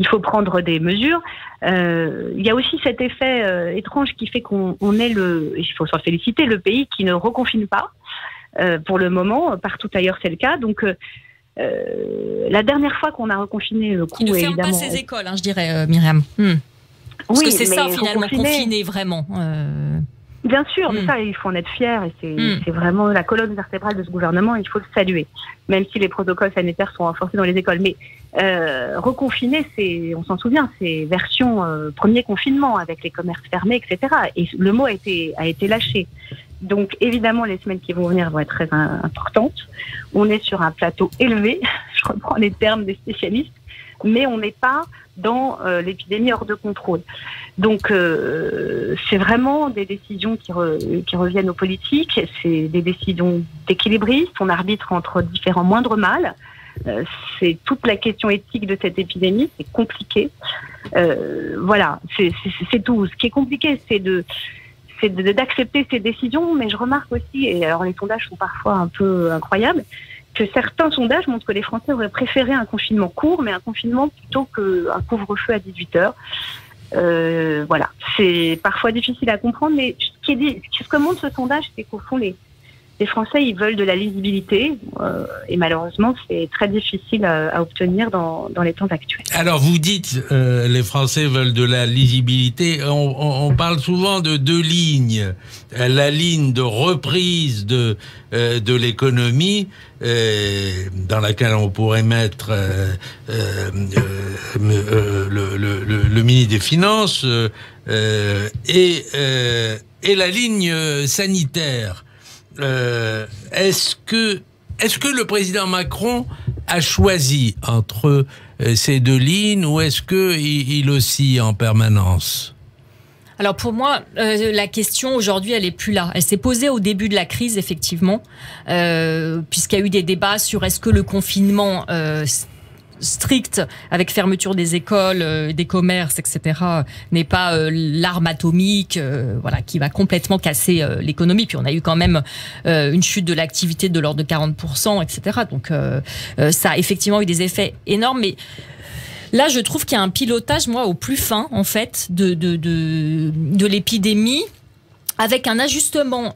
il faut prendre des mesures. il y a aussi cet effet étrange qui fait qu'on est le, il faut s'en féliciter, le pays qui ne reconfine pas. pour le moment, partout ailleurs c'est le cas. Donc euh, la dernière fois qu'on a reconfiné le coup, Qui ne ferme pas ses écoles, hein, je dirais, euh, Myriam. Hmm. Parce oui, que c'est ça finalement, confiner vraiment. Euh. Bien sûr, mais hmm. ça, il faut en être fier et hmm. c'est vraiment la colonne vertébrale de ce gouvernement. Il faut le saluer, même si les protocoles sanitaires sont renforcés dans les écoles. Mais euh, reconfiner, c'est, on s'en souvient, c'est version premier confinement avec les commerces fermés, etc. Et le mot a été a été lâché. Donc évidemment, les semaines qui vont venir vont être très importantes. On est sur un plateau élevé, je reprends les termes des spécialistes, mais on n'est pas dans euh, l'épidémie hors de contrôle. Donc euh, c'est vraiment des décisions qui, reviennent aux politiques, c'est des décisions d'équilibristes, on arbitre entre différents moindres mâles. Euh, c'est toute la question éthique de cette épidémie, c'est compliqué. voilà, c'est tout. Ce qui est compliqué, c'est de c'est d'accepter ces décisions, mais je remarque aussi, et alors les sondages sont parfois un peu incroyables, que certains sondages montrent que les Français auraient préféré un confinement court, mais un confinement plutôt qu'un couvre-feu à 18 heures. Euh, voilà, c'est parfois difficile à comprendre, mais ce, qui est ce que montre ce sondage, c'est qu'au fond, les, les Français, ils veulent de la lisibilité euh, et malheureusement, c'est très difficile à, obtenir dans, les temps actuels. Alors, vous dites, euh, les Français veulent de la lisibilité. On, parle souvent de deux lignes. La ligne de reprise de, euh, l'économie, dans laquelle on pourrait mettre le, ministre des Finances, et la ligne sanitaire. Euh, est-ce que, est que le président Macron a choisi entre euh, ces deux lignes ou est-ce qu'il il oscille en permanence? Alors pour moi, euh, la question aujourd'hui, elle est plus là. Elle s'est posée au début de la crise, effectivement, puisqu'il y a eu des débats sur est-ce que le confinement stricte avec fermeture des écoles, euh, des commerces, etc., n'est pas euh, l'arme atomique, euh, voilà, qui va complètement casser l'économie. Puis on a eu quand même une chute de l'activité de l'ordre de 40%, etc. Donc ça a effectivement eu des effets énormes, mais Là, je trouve qu'il y a un pilotage, moi, au plus fin, en fait, de, l'épidémie avec un ajustement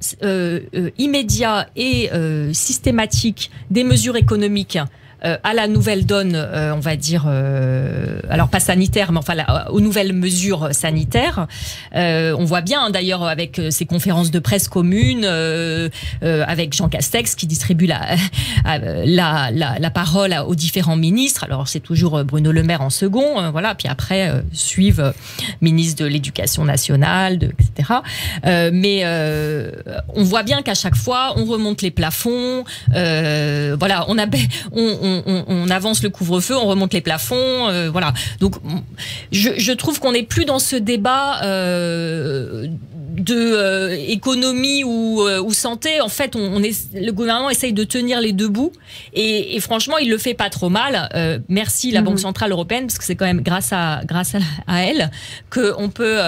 immédiat et systématique des mesures économiques euh, à la nouvelle donne, euh, on va dire, euh, alors pas sanitaire, mais enfin aux nouvelles mesures sanitaires. on voit bien hein, d'ailleurs avec ces conférences de presse communes, avec Jean Castex qui distribue la, la, la, la, parole aux différents ministres. Alors c'est toujours Bruno Le Maire en second, voilà. Puis après suivent ministre de l'Éducation nationale, de, etc. mais on voit bien qu'à chaque fois on remonte les plafonds. voilà, on a on, avance le couvre-feu, on remonte les plafonds, euh, voilà. Donc, je, trouve qu'on n'est plus dans ce débat. Euh, de euh, économie ou, santé, en fait, on, est, le gouvernement essaye de tenir les deux bouts et, franchement, il le fait pas trop mal. merci la mhm. Banque centrale européenne parce que c'est quand même grâce à grâce à elle que on peut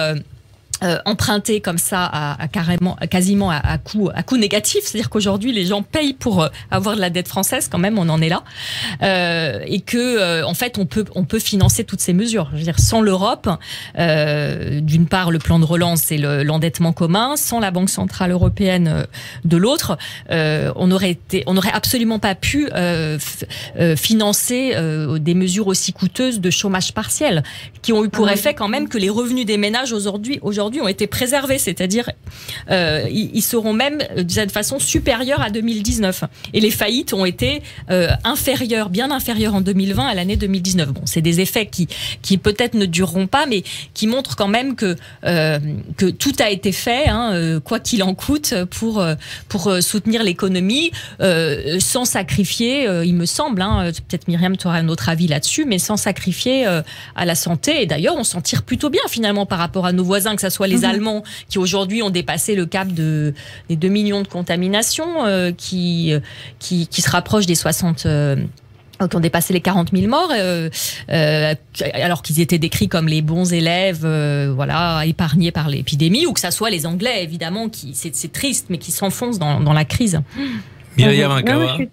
euh, emprunter comme ça à, carrément, quasiment à, coût, à coût négatif, c'est-à-dire qu'aujourd'hui les gens payent pour euh, avoir de la dette française, quand même, on en est là, euh, et que euh, en fait on peut on peut financer toutes ces mesures. Je veux dire, sans l'Europe, d'une part le plan de relance et l'endettement commun, sans la Banque centrale européenne de l'autre, on aurait été, on n'aurait absolument pas pu financer des mesures aussi coûteuses de chômage partiel, qui ont eu pour effet quand même que les revenus des ménages aujourd'hui ont été préservés, c'est-à-dire euh, ils, seront même euh, de façon supérieure à 2019. Et les faillites ont été euh, inférieures, bien inférieures en 2020 à l'année 2019. Bon, c'est des effets qui, qui peut-être ne dureront pas, mais qui montrent quand même que, que tout a été fait, hein, quoi qu'il en coûte, pour, pour soutenir l'économie, sans sacrifier, il me semble, hein, peut-être Myriam, tu auras un autre avis là-dessus, mais sans sacrifier à la santé. Et d'ailleurs, on s'en tire plutôt bien finalement par rapport à nos voisins, que ce soit soit les mhm. Allemands qui aujourd'hui ont dépassé le cap de, des 2 millions de contaminations, euh, qui, euh, qui, qui, se rapprochent des 60 euh, qui ont dépassé les 40 000 morts, alors qu'ils étaient décrits comme les bons élèves, voilà, épargnés par l'épidémie, ou que ça soit les Anglais, évidemment, qui c'est triste, mais qui s'enfoncent dans, dans, la crise. Myriam je,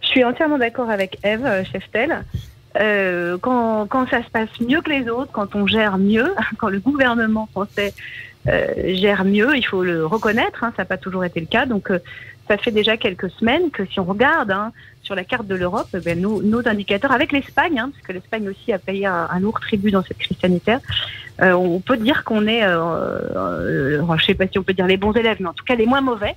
je suis entièrement d'accord avec Eve Cheftel. Euh, quand, quand, ça se passe mieux que les autres, quand on gère mieux, quand le gouvernement français euh, gère mieux, il faut le reconnaître, hein, ça n'a pas toujours été le cas. Donc euh, ça fait déjà quelques semaines que si on regarde hein, sur la carte de l'Europe, eh ben, nos, nos, indicateurs, avec l'Espagne, hein, parce l'Espagne aussi a payé un, un, lourd tribut dans cette crise sanitaire, euh, on peut dire qu'on est, je ne sais pas si on peut dire les bons élèves, mais en tout cas les moins mauvais.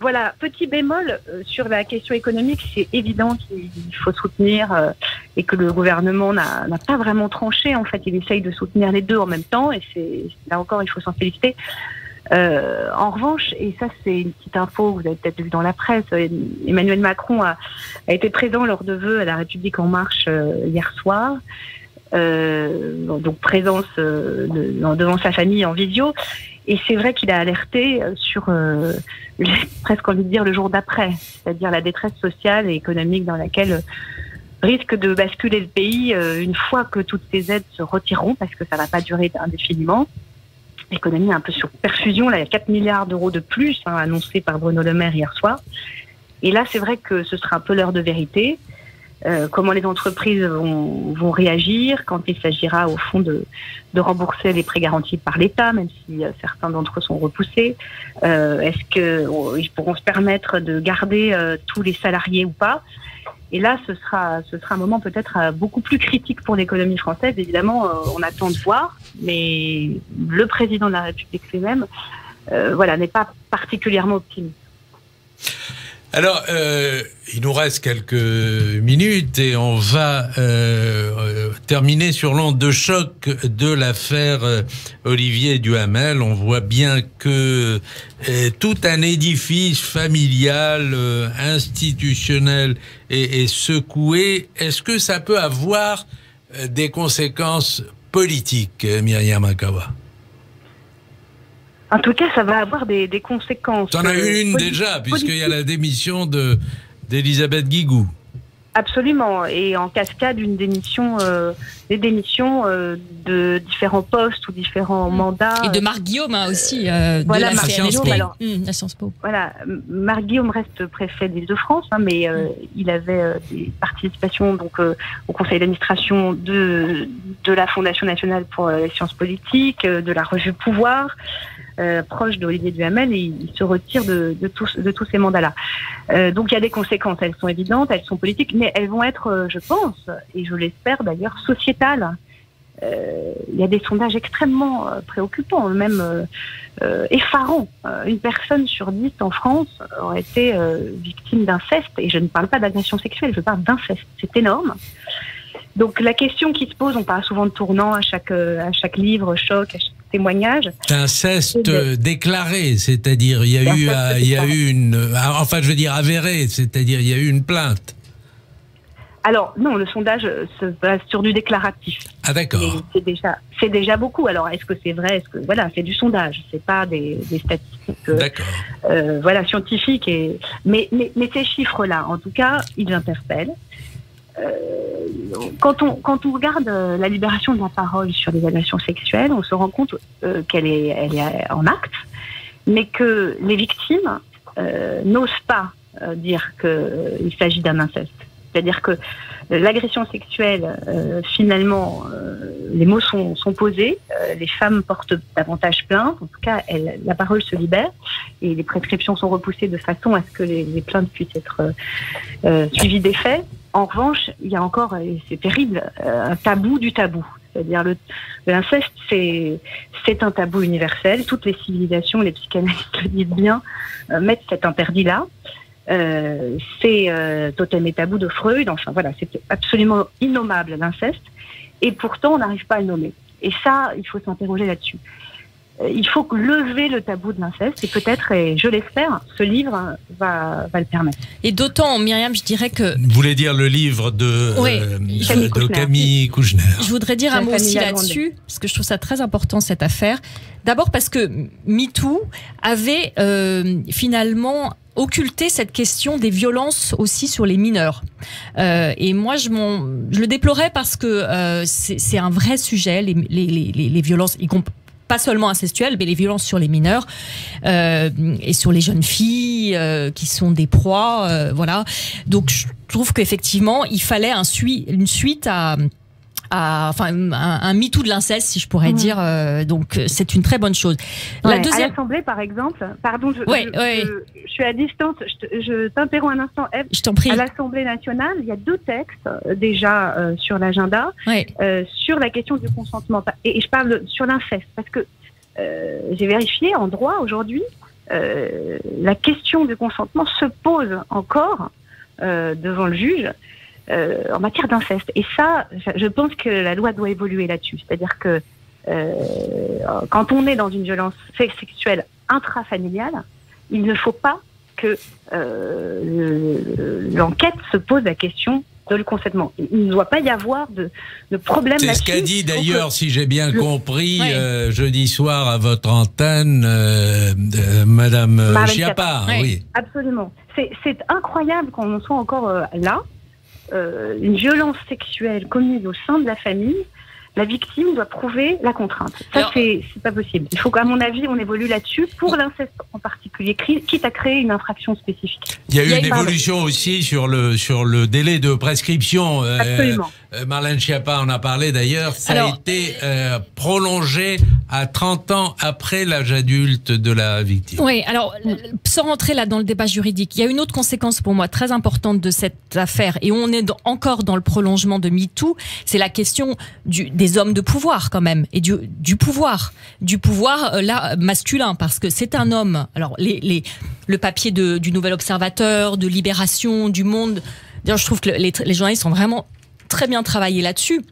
Voilà, petit bémol euh, sur la question économique, c'est évident qu'il faut soutenir euh, et que le gouvernement n'a pas vraiment tranché. En fait, il essaye de soutenir les deux en même temps et c'est là encore, il faut s'en féliciter. Euh, en revanche, et ça c'est une petite info, vous avez peut-être vu dans la presse, Emmanuel Macron a, a, été présent lors de vœux à la République en marche hier soir. Donc présence devant sa famille en visio. Et c'est vrai qu'il a alerté euh, sur, euh, presque envie de dire, le jour d'après, c'est-à-dire la détresse sociale et économique dans laquelle euh, risque de basculer le pays une fois que toutes ces aides se retireront, parce que ça ne va pas durer indéfiniment. L'économie est un peu sur perfusion. Là, il y a 4 milliards d'euros de plus hein, annoncés par Bruno Le Maire hier soir. Et là, c'est vrai que ce sera un peu l'heure de vérité. Euh, comment les entreprises vont, vont réagir quand il s'agira au fond de, de, rembourser les prêts garantis par l'État, même si euh, certains d'entre eux sont repoussés. Euh, Est-ce qu'ils oh, pourront se permettre de garder euh, tous les salariés ou pas? Et là, ce sera, ce sera un moment peut-être beaucoup plus critique pour l'économie française. Évidemment, on attend de voir, mais le président de la République lui-même, voilà, n'est pas particulièrement optimiste. Alors, euh, il nous reste quelques minutes et on va euh, euh terminer sur l'onde de choc de l'affaire Olivier Duhamel. On voit bien que tout un édifice familial, institutionnel est, est secoué. Est-ce que ça peut avoir des conséquences politiques, Myriam Akawa en tout cas, ça va avoir des, des conséquences. en as eu une déjà, puisqu'il y a la démission de d'Elisabeth Guigou. Absolument, et en cascade une démission, euh, des démissions euh, de différents postes ou différents mandats. Et de Marc Guillaume hein, aussi, euh, voilà, de la, Sciences Po. Alors, mmh, la Sciences Po. Voilà, Marc Guillaume reste préfet d'Île-de-France, hein, mais euh, mmh. il avait euh, des participations donc euh, au conseil d'administration de de la Fondation nationale pour les sciences politiques, de la revue Pouvoir. Euh, proche d'Olivier Duhamel et il se retire de, tous, ces mandats-là. Euh, donc il y a des conséquences, elles sont évidentes, elles sont politiques, mais elles vont être, euh, je pense, et je l'espère d'ailleurs, sociétales. Euh, il y a des sondages extrêmement préoccupants, même effarants. une personne sur dix en France aurait été victime d'inceste, et je ne parle pas d'agression sexuelle, je parle d'inceste. C'est énorme. Donc la question qui se pose, on parle souvent de tournant à chaque, à chaque livre, choc, à chaque témoignage. Inceste de... déclaré, c'est-à-dire il y a eu, il y a eu une, enfin je veux dire avéré, c'est-à-dire il y a eu une plainte. Alors non, le sondage se base sur du déclaratif. Ah d'accord. C'est déjà, c'est déjà beaucoup. Alors est-ce que c'est vrai? Est-ce que voilà, c'est du sondage, c'est pas des, des statistiques. Euh, voilà scientifiques et mais, mais, mais ces chiffres-là, en tout cas, ils interpellent. Euh, quand on, quand on regarde euh, la libération de la parole sur les agressions sexuelles, on se rend compte euh, qu'elle est, elle est en acte, mais que les victimes n'osent pas dire qu'il s'agit d'un inceste. C'est-à-dire que l'agression sexuelle, finalement, les mots sont, posés, les femmes portent davantage plainte, en tout cas, la parole se libère, et les prescriptions sont repoussées de façon à ce que les plaintes puissent être suivies des faits. En revanche, il y a encore, et c'est terrible, un tabou du tabou. C'est-à-dire l'inceste, c'est c'est un tabou universel. Toutes les civilisations, les psychanalystes le disent bien, euh, mettent cet interdit-là. Euh, c'est euh, totem et tabou de Freud. Enfin voilà, c'est absolument innommable l'inceste. Et pourtant, on n'arrive pas à le nommer. Et ça, il faut s'interroger là-dessus. Il faut lever le tabou de l'inceste et peut-être, et je l'espère, ce livre va, va, le permettre. Et d'autant, Myriam, je dirais que... Vous voulez dire le livre de, oui, euh, Camille, de Camille Kouchner. Je voudrais dire un mot aussi là-dessus, parce que je trouve ça très important, cette affaire. D'abord parce que MeToo avait euh, finalement occulté cette question des violences aussi sur les mineurs. Euh, et moi, je, je, le déplorais parce que euh, c'est un vrai sujet, les, les, les, les violences, y compris pas seulement incestuelles, mais les violences sur les mineurs euh, et sur les jeunes filles euh, qui sont des proies. Euh, voilà. Donc je trouve qu'effectivement, il fallait un sui une suite à à, enfin un, un MeToo de l'inceste, si je pourrais mmh. dire. Euh, donc c'est une très bonne chose. Ouais, la deuxième... À l'Assemblée, par exemple, pardon, je, ouais, je, ouais. je, je, suis à distance. Je t'interromps un instant, Eve. Je t'en prie. À l'Assemblée nationale, il y a deux textes euh, déjà euh, sur l'agenda euh, sur la question du consentement. Et, et je parle sur l'inceste parce que euh, j'ai vérifié en droit aujourd'hui, euh, la question du consentement se pose encore devant le juge. Euh, en matière d'inceste. Et ça, je pense que la loi doit évoluer là-dessus. C'est-à-dire que euh, quand on est dans une violence sexuelle intrafamiliale, il ne faut pas que euh, l'enquête se pose la question de le consentement. Il ne doit pas y avoir de, de problème C'est ce qu'a dit d'ailleurs, si j'ai bien le... compris, euh, jeudi soir à votre antenne, euh, Madame Chiappa. Oui. oui. Absolument. C'est incroyable qu'on soit encore là euh, une violence sexuelle commise au sein de la famille, la victime doit prouver la contrainte. Ça, c'est pas possible. Il faut qu'à mon avis, on évolue là-dessus pour l'inceste en particulier. quitte à créer une infraction spécifique. Il y a eu une évolution aussi sur le, sur le délai de prescription. Euh, Absolument. Euh, Marlène Schiappa en a parlé d'ailleurs. Ça a été euh, prolongé à 30 ans après l'âge adulte de la victime. Oui, alors sans rentrer là dans le débat juridique, il y a une autre conséquence pour moi très importante de cette affaire, et on est encore dans le prolongement de MeToo, c'est la question du, des hommes de pouvoir quand même, et du, du pouvoir, du pouvoir euh, là masculin, parce que c'est un homme. Alors les, les, le papier de, du Nouvel Observateur, de Libération, du Monde. Je trouve que les, les journalistes sont vraiment très bien travaillé là-dessus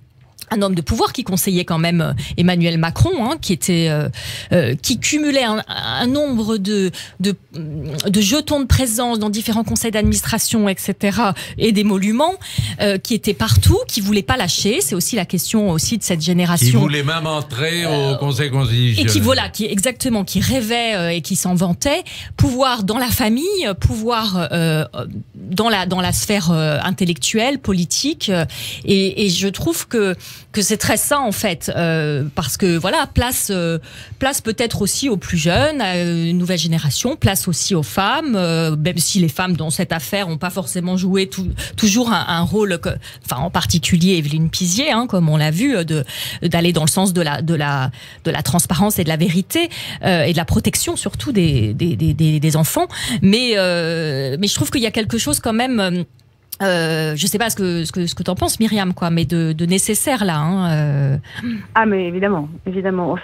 un homme de pouvoir qui conseillait quand même euh, Emmanuel Macron, hein, qui était, euh, euh, qui cumulait un, nombre de, de, de jetons de présence dans différents conseils d'administration, etc., et d'émoluments, qui étaient partout, qui voulait pas lâcher. C'est aussi la question aussi de cette génération. Qui voulait même entrer au Conseil constitutionnel. Et qui voilà, qui exactement, qui rêvait et qui s'en vantait. Pouvoir dans la famille, pouvoir dans la dans la sphère intellectuelle, politique. Et, et je trouve que que c'est très sain en fait, euh, parce que voilà, place, euh, place peut-être aussi aux plus jeunes, à une nouvelle génération, place aussi aux femmes, euh, même si les femmes dans cette affaire n'ont pas forcément joué toujours un, rôle, que, enfin en particulier Evelyne Pizier, hein, comme on l'a vu, de d'aller dans le sens de la de la de la transparence et de la vérité et de la protection surtout des des, des, des enfants. Mais mais je trouve qu'il y a quelque chose quand même euh, je sais pas ce que ce que ce que t'en penses, Myriam, quoi, mais de, de nécessaire là. Hein, euh. Ah, mais évidemment, évidemment.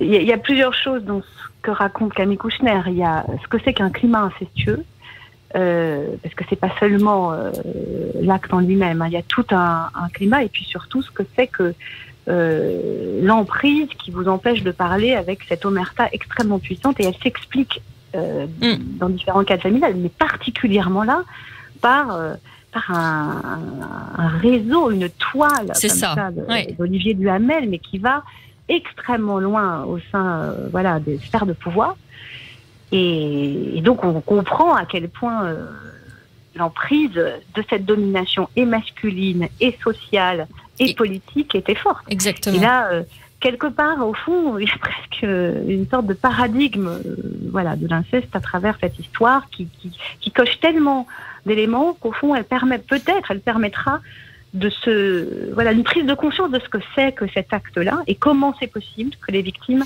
Il y, a plusieurs choses dans ce que raconte Camille Kouchner. Il y a ce que c'est qu'un climat incestueux, euh, parce que c'est pas seulement euh, l'acte en lui-même. Hein. Il y a tout un, un, climat, et puis surtout ce que c'est que l'emprise qui vous empêche de parler avec cette omerta extrêmement puissante, et elle s'explique mm. dans différents cas de famille, mais particulièrement là par par un, réseau, une toile comme ça, d'Olivier Duhamel, mais qui va extrêmement loin au sein euh, voilà, des sphères de pouvoir. Et, donc on comprend à quel point euh, l'emprise de cette domination et masculine et sociale et, politique était forte. Exactement. Et là, euh, quelque part, au fond, il y a presque une sorte de paradigme voilà, de l'inceste à travers cette histoire qui, qui, qui coche tellement d'éléments qu'au fond, elle permet peut-être, elle permettra de se, voilà, une prise de conscience de ce que c'est que cet acte-là et comment c'est possible que les victimes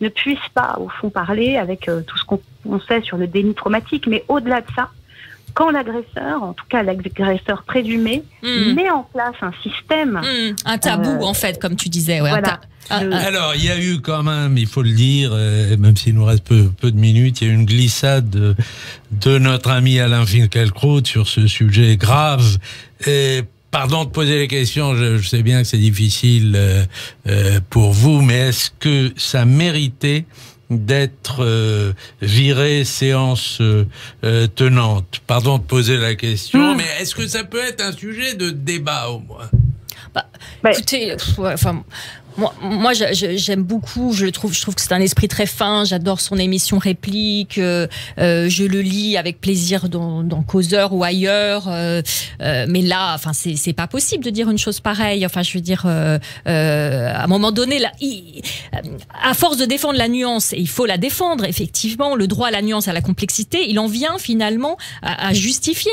ne puissent pas, au fond, parler avec euh, tout ce qu'on sait sur le déni traumatique, mais au-delà de ça, quand l'agresseur, en tout cas l'agresseur présumé, hmm. met en place un système. Hmm. Un tabou, euh, en fait, comme tu disais. Ouais, ah, ah. Alors, il y a eu quand même, il faut le dire, euh, même s'il nous reste peu, peu, de minutes, il y a eu une glissade de, notre ami Alain Finkielkraut sur ce sujet grave. Et pardon de poser les questions, je, sais bien que c'est difficile euh, pour vous, mais est-ce que ça méritait d'être euh, viré séance euh, euh, tenante Pardon de poser la question, hmm. mais est-ce que ça peut être un sujet de débat au moins? Bah, bah, Écoutez, enfin, moi, moi j'aime beaucoup, je le trouve, je trouve que c'est un esprit très fin, j'adore son émission réplique, euh, euh, je le lis avec plaisir dans, dans Causeur ou ailleurs, euh, euh mais là, enfin, c'est pas possible de dire une chose pareille, enfin, je veux dire, euh, euh, à un moment donné, là, à force de défendre la nuance, et il faut la défendre, effectivement, le droit à la nuance, à la complexité, il en vient finalement à, à justifier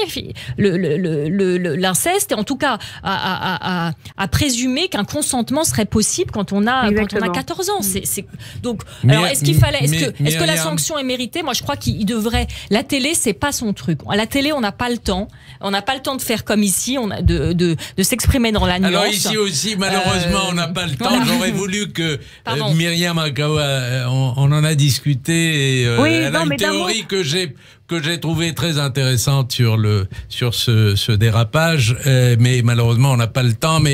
l'inceste, le, et en tout cas à, à, à présumer qu'un consentement serait possible quand on a, quand on a 14 ans. C'est, donc, alors est-ce qu'il fallait, est-ce que, est-ce que la sanction est méritée? Moi, je crois qu'il devrait. La télé, c'est pas son truc. À la télé, on n'a pas le temps. On n'a pas le temps de faire comme ici, on a de, de, de s'exprimer dans la nuance. Alors ici aussi, malheureusement, on n'a pas le temps. J'aurais voulu que euh, Myriam Akawa, euh, on, en a discuté et euh, elle a une théorie que j'ai que j'ai trouvé très intéressante sur le sur ce, ce dérapage, mais malheureusement on n'a pas le temps. Mais